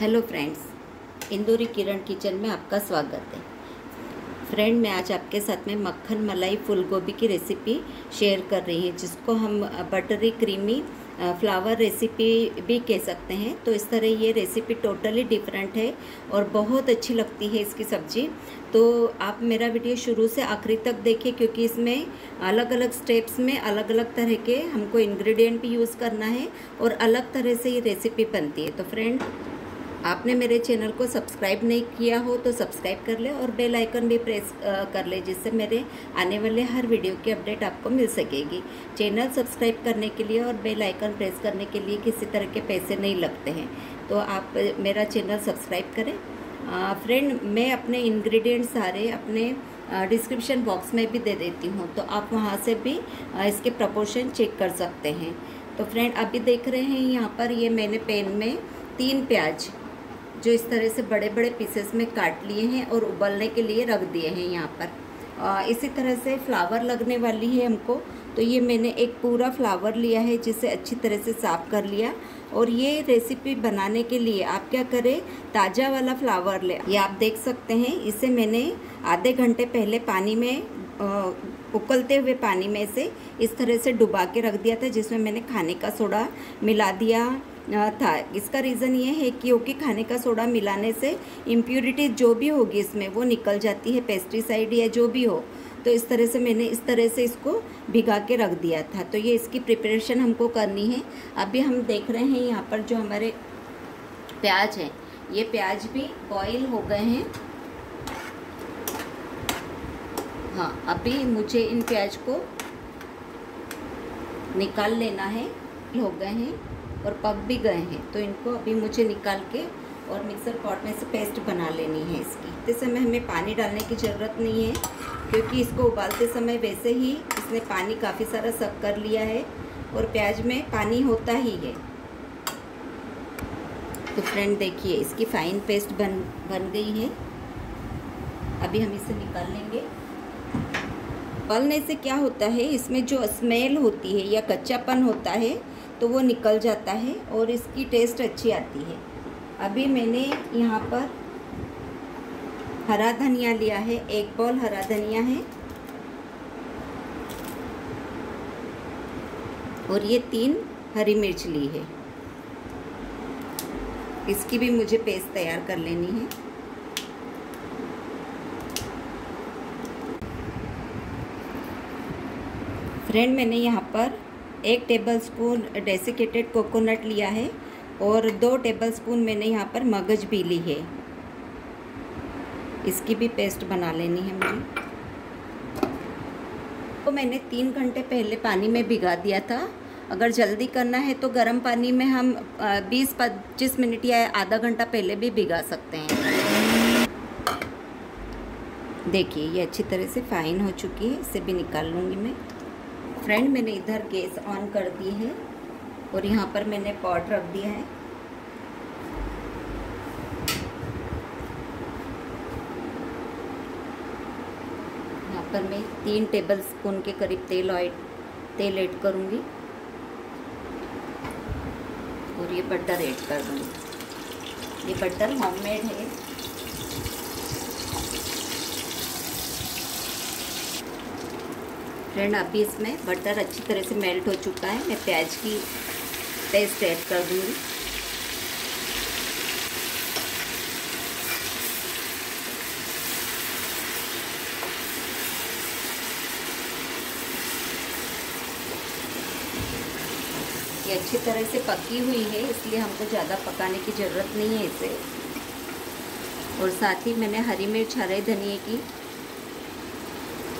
Hello friends, इंदौरी Kiran kitchen में आपका स्वागत है। फ्रेंड, मैं आज आपके साथ में मक्खन मलाई फूल गोभी की रेसिपी शेयर कर रही हूँ, जिसको हम बटरी क्रीमी फ्लावर रेसिपी भी कह सकते हैं। तो इस तरह ये रेसिपी टोटली डिफरेंट है और बहुत अच्छी लगती है इसकी सब्ज़ी। तो आप मेरा वीडियो शुरू से आखिरी तक देखिए, क्योंकि इसमें अलग अलग स्टेप्स में अलग अलग तरह के हमको इंग्रेडिएंट भी यूज़ करना है और अलग तरह से ये रेसिपी बनती है। तो फ्रेंड आपने मेरे चैनल को सब्सक्राइब नहीं किया हो तो सब्सक्राइब कर ले और बेल आइकन भी प्रेस कर ले जिससे मेरे आने वाले हर वीडियो की अपडेट आपको मिल सकेगी। चैनल सब्सक्राइब करने के लिए और बेल आइकन प्रेस करने के लिए किसी तरह के पैसे नहीं लगते हैं। तो आप मेरा चैनल सब्सक्राइब करें। फ्रेंड, मैं अपने इंग्रेडिएंट सारे अपने डिस्क्रिप्शन बॉक्स में भी दे देती हूँ तो आप वहाँ से भी इसके प्रपोर्शन चेक कर सकते हैं। तो फ्रेंड, अभी देख रहे हैं यहाँ पर ये मैंने पेन में तीन प्याज जो इस तरह से बड़े बड़े पीसेस में काट लिए हैं और उबलने के लिए रख दिए हैं यहाँ पर। इसी तरह से फ्लावर लगने वाली है हमको। तो ये मैंने एक पूरा फ्लावर लिया है जिसे अच्छी तरह से साफ़ कर लिया। और ये रेसिपी बनाने के लिए आप क्या करें? ताज़ा वाला फ्लावर ले। ये आप देख सकते हैं, इसे मैंने आधे घंटे पहले पानी में उकलते हुए पानी में से इस तरह से डुबा के रख दिया था जिसमें मैंने खाने का सोडा मिला दिया। था। इसका रीज़न ये है कि क्योंकि खाने का सोडा मिलाने से इम्प्योरिटी जो भी होगी इसमें, वो निकल जाती है पेस्टिसाइड या जो भी हो। तो इस तरह से मैंने इस तरह से इसको भिगा के रख दिया था। तो ये इसकी प्रिपरेशन हमको करनी है। अभी हम देख रहे हैं यहाँ पर जो हमारे प्याज हैं, ये प्याज भी बॉईल हो गए हैं। हाँ अभी मुझे इन प्याज को निकाल लेना है, हो गए हैं। और पक भी गए हैं तो इनको अभी मुझे निकाल के और मिक्सर पॉट में से पेस्ट बना लेनी है इसकी। इस समय हमें पानी डालने की ज़रूरत नहीं है, क्योंकि इसको उबालते समय वैसे ही इसने पानी काफ़ी सारा सब कर लिया है और प्याज में पानी होता ही है। तो फ्रेंड देखिए, इसकी फ़ाइन पेस्ट बन बन गई है। अभी हम इसे निकाल लेंगे। उबालने से क्या होता है, इसमें जो स्मेल होती है या कच्चापन होता है तो वो निकल जाता है और इसकी टेस्ट अच्छी आती है। अभी मैंने यहाँ पर हरा धनिया लिया है, एक बॉल हरा धनिया है। और ये तीन हरी मिर्च ली है। इसकी भी मुझे पेस्ट तैयार कर लेनी है। फ्रेंड, मैंने यहाँ पर एक टेबलस्पून डेसिकेटेड कोकोनट लिया है और दो टेबलस्पून मैंने यहाँ पर मगज भी ली है। इसकी भी पेस्ट बना लेनी है मुझे। तो मैंने तीन घंटे पहले पानी में भिगा दिया था। अगर जल्दी करना है तो गर्म पानी में हम 20-25 मिनट या आधा घंटा पहले भी भिगा सकते हैं। देखिए, ये अच्छी तरह से फाइन हो चुकी है। इसे भी निकाल लूँगी मैं। फ्रेंड मैंने इधर गैस ऑन कर दी है और यहाँ पर मैंने पॉट रख दिया है। यहाँ पर मैं तीन टेबल स्पून के करीब तेल ऑयल तेल ऐड करूँगी। और ये बटर ऐड कर दूँगी। ये बटर होममेड है। फ्रेंड, अभी इसमें बटर अच्छी तरह से मेल्ट हो चुका है। मैं प्याज की पेस्ट ऐड कर दूँगी। ये अच्छी तरह से पकी हुई है, इसलिए हमको ज़्यादा पकाने की ज़रूरत नहीं है इसे। और साथ ही मैंने हरी मिर्च, हरे धनिए की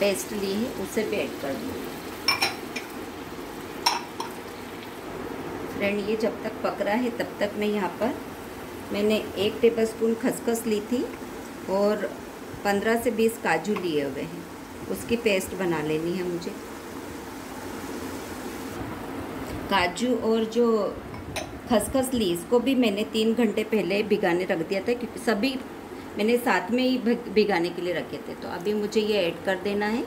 पेस्ट ली है, उसे भी ऐड कर दूँगी फ्रेंड ये जब तक पक रहा है, तब तक मैं यहाँ पर, मैंने एक टेबलस्पून खसखस ली थी और 15 से 20 काजू लिए हुए हैं। उसकी पेस्ट बना लेनी है मुझे। काजू और जो खसखस ली, इसको भी मैंने तीन घंटे पहले भिगाने रख दिया था, क्योंकि सभी मैंने साथ में ही भिगाने के लिए रखे थे तो अभी मुझे ये ऐड कर देना है।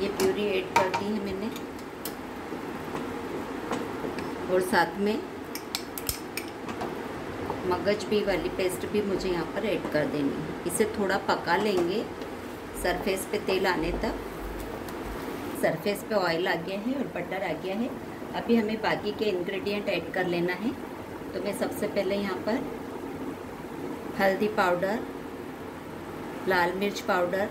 ये प्यूरी ऐड कर दी है मैंने। और साथ में मगज भी वाली पेस्ट भी मुझे यहाँ पर ऐड कर देनी है। इसे थोड़ा पका लेंगे, सरफेस पे तेल आने तक। सरफेस पे ऑयल आ गया है और बटर आ गया है। अभी हमें बाकी के इंग्रेडिएंट ऐड कर लेना है। तो मैं सबसे पहले यहाँ पर हल्दी पाउडर, लाल मिर्च पाउडर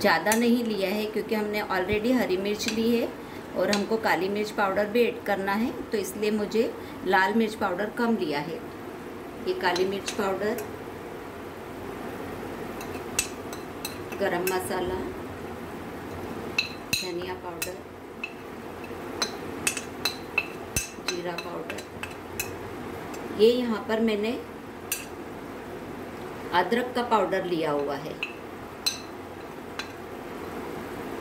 ज़्यादा नहीं लिया है क्योंकि हमने ऑलरेडी हरी मिर्च ली है और हमको काली मिर्च पाउडर भी ऐड करना है तो इसलिए मुझे लाल मिर्च पाउडर कम लिया है। ये काली मिर्च पाउडर, गरम मसाला, धनिया पाउडर, जीरा पाउडर। ये यहाँ पर मैंने अदरक का पाउडर लिया हुआ है।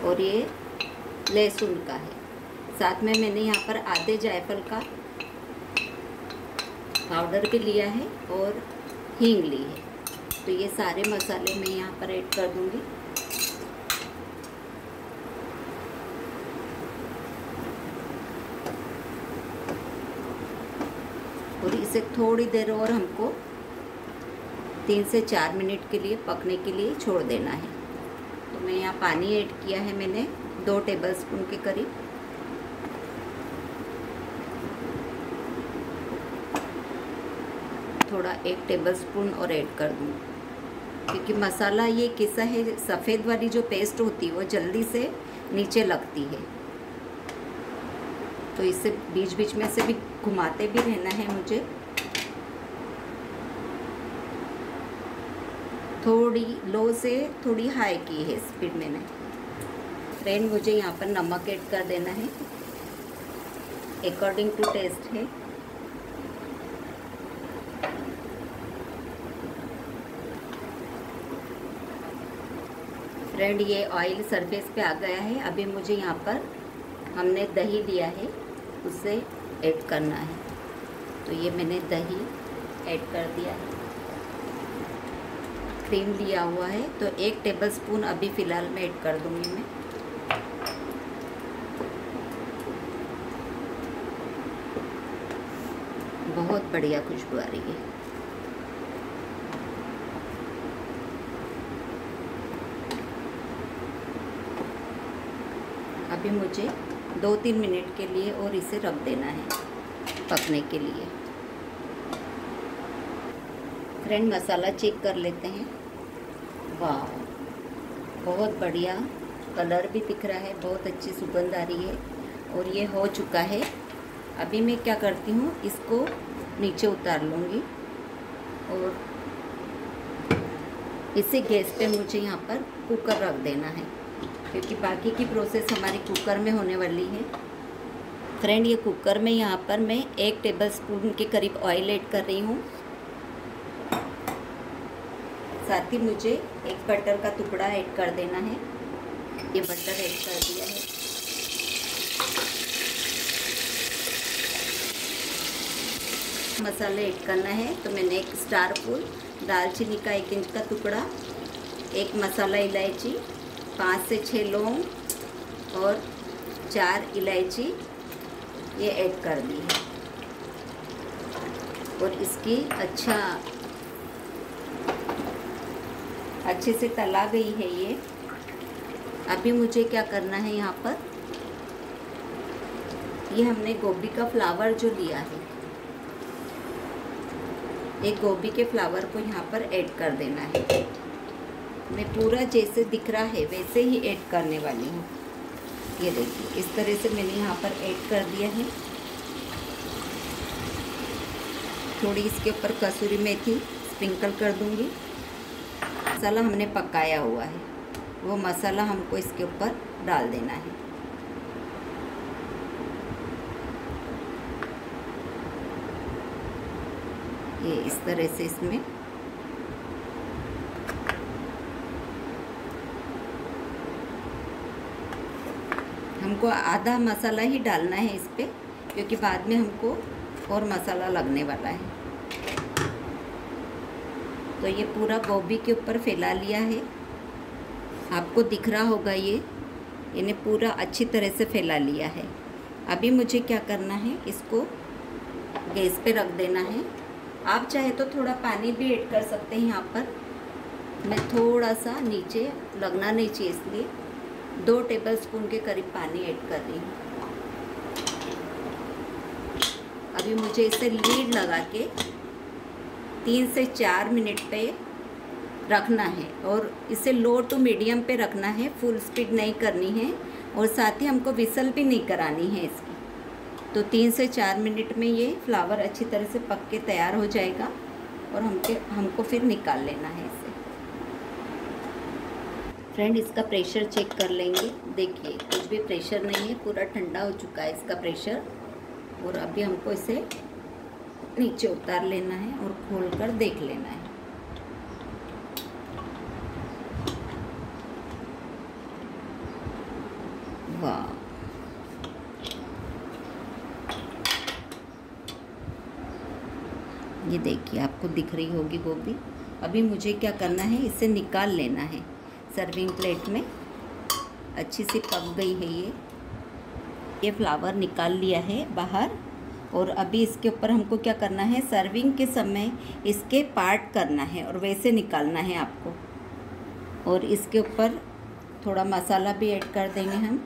और ये लहसुन का है। साथ में मैंने यहाँ पर आधे जायफल का पाउडर भी लिया है और हींग ली है। तो ये सारे मसाले मैं यहाँ पर ऐड कर दूँगी और इसे थोड़ी देर और हमको तीन से चार मिनट के लिए पकने के लिए छोड़ देना है। तो मैं यहाँ पानी ऐड किया है मैंने, दो टेबल स्पून के करीब। थोड़ा एक टेबल स्पून और ऐड कर दूँ। क्योंकि मसाला ये किसा है, सफ़ेद वाली जो पेस्ट होती है, वो जल्दी से नीचे लगती है। तो इसे बीच बीच में से भी घुमाते भी रहना है मुझे। थोड़ी लो से थोड़ी हाई की है स्पीड मैंने फ्रेंड मुझे यहाँ पर नमक ऐड कर देना है। अकॉर्डिंग टू टेस्ट है। फ्रेंड ये ऑयल सरफेस पे आ गया है। अभी मुझे यहाँ पर हमने दही लिया है। उसे ऐड करना है। तो ये मैंने दही ऐड कर दिया है। क्रीम लिया हुआ है तो एक टेबल स्पून अभी फ़िलहाल मैं ऐड कर दूँगी मैं। बहुत बढ़िया खुशबू आ रही है। अभी मुझे दो तीन मिनट के लिए और इसे रख देना है, पकने के लिए। फ्रेंड मसाला चेक कर लेते हैं। वाह, बहुत बढ़िया। कलर भी दिख रहा है, बहुत अच्छी सुगंध आ रही है और ये हो चुका है। अभी मैं क्या करती हूँ, इसको नीचे उतार लूँगी और इसे गैस पे मुझे यहाँ पर कुकर रख देना है, क्योंकि बाकी की प्रोसेस हमारी कुकर में होने वाली है। फ्रेंड ये कुकर में यहाँ पर मैं एक टेबल स्पून के करीब ऑयल ऐड कर रही हूँ। साथ ही मुझे एक बटर का टुकड़ा ऐड कर देना है। ये बटर ऐड कर दिया है। मसाले ऐड करना है तो मैंने एक स्टार फूल दालचीनी का एक इंच का टुकड़ा, एक मसाला इलायची, पाँच से छः लौंग और चार इलायची ये ऐड कर दी है। और इसकी अच्छा अच्छे से तला गई है ये। अभी मुझे क्या करना है यहाँ पर? ये हमने गोभी का फ्लावर जो लिया है, एक गोभी के फ्लावर को यहाँ पर ऐड कर देना है। मैं पूरा जैसे दिख रहा है, वैसे ही ऐड करने वाली हूँ। ये देखिए, इस तरह से मैंने यहाँ पर ऐड कर दिया है। थोड़ी इसके ऊपर कसूरी मेथी स्प्रिंकल कर दूँगी। मसाला हमने पकाया हुआ है। वो मसाला हमको इसके ऊपर डाल देना है। ये इस तरह से इसमें हमको आधा मसाला ही डालना है इस पर क्योंकि बाद में हमको और मसाला लगने वाला है। तो ये पूरा गोभी के ऊपर फैला लिया है। आपको दिख रहा होगा ये। इन्हें पूरा अच्छी तरह से फैला लिया है। अभी मुझे क्या करना है? इसको गैस पे रख देना है। आप चाहे तो थोड़ा पानी भी ऐड कर सकते हैं यहाँ पर। मैं थोड़ा सा नीचे लगना नहीं चाहिए इसलिए दो टेबल स्पून के करीब पानी ऐड कर रही हूँ। अभी मुझे इसे लीड लगा के तीन से चार मिनट पे रखना है और इसे लो टू मीडियम पे रखना है फुल स्पीड नहीं करनी है और साथ ही हमको विसल भी नहीं करानी है इसकी। तो तीन से चार मिनट में ये फ्लावर अच्छी तरह से पक के तैयार हो जाएगा और हमके, हमको फिर निकाल लेना है इसे। फ्रेंड इसका प्रेशर चेक कर लेंगे। देखिए, कुछ भी प्रेशर नहीं है, पूरा ठंडा हो चुका है इसका प्रेशर और अभी हमको इसे नीचे उतार लेना है और खोल कर देख लेना है। वाह। ये देखिए, आपको दिख रही होगी गोभी। अभी मुझे क्या करना है, इसे निकाल लेना है। सर्विंग प्लेट में। अच्छी सी पक गई है ये। ये फ्लावर निकाल लिया है बाहर। और अभी इसके ऊपर हमको क्या करना है? सर्विंग के समय इसके पार्ट करना है और वैसे निकालना है आपको। और इसके ऊपर थोड़ा मसाला भी ऐड कर देंगे हम।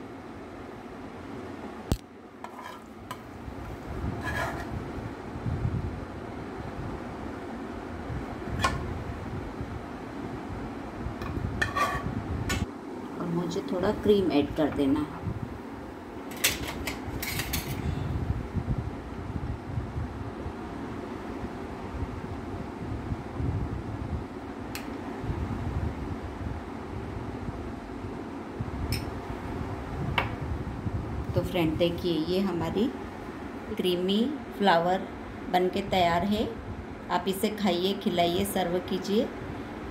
और मुझे थोड़ा क्रीम ऐड कर देना। है तो फ्रेंड, देखिए, ये हमारी क्रीमी फ्लावर बन के तैयार है। आप इसे खाइए, खिलाइए, सर्व कीजिए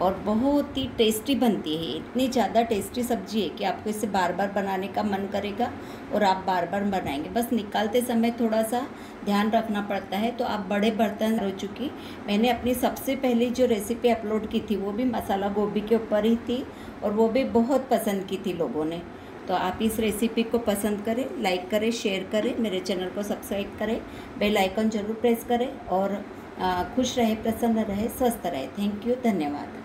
और बहुत ही टेस्टी बनती है। इतनी ज़्यादा टेस्टी सब्ज़ी है कि आपको इसे बार बार बनाने का मन करेगा और आप बार बार बनाएँगे। बस निकालते समय थोड़ा सा ध्यान रखना पड़ता है तो आप बड़े बर्तन हो चुकी। मैंने अपनी सबसे पहली जो रेसिपी अपलोड की थी, वो भी मसाला गोभी के ऊपर ही थी और वो भी बहुत पसंद की थी लोगों ने। तो आप इस रेसिपी को पसंद करें लाइक करें शेयर करें, मेरे चैनल को सब्सक्राइब करें बेल आइकन ज़रूर प्रेस करें और खुश रहे, प्रसन्न रहे, स्वस्थ रहे। थैंक यू धन्यवाद।